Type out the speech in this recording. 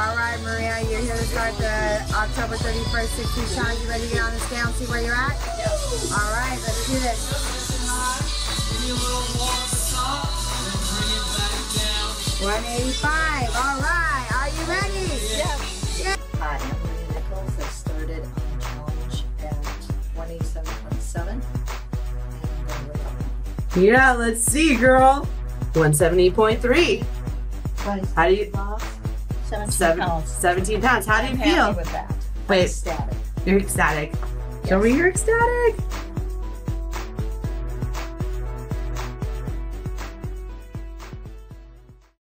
All right, Maria, you're here to start the October 31st 60 challenge. You ready to get on the scale and see where you're at? Yes. All right, let's do this. 185. All right, are you ready? Yes. Hi, I'm Maria Nichols. I started on the challenge at 27.7. And I'm going to work on Yeah, let's see, girl. 170.3. How do you- Lost 17 Seven, pounds. 17 pounds. How do you I'm feel? happy with that. Wait. Ecstatic. You're ecstatic. Show me you're ecstatic.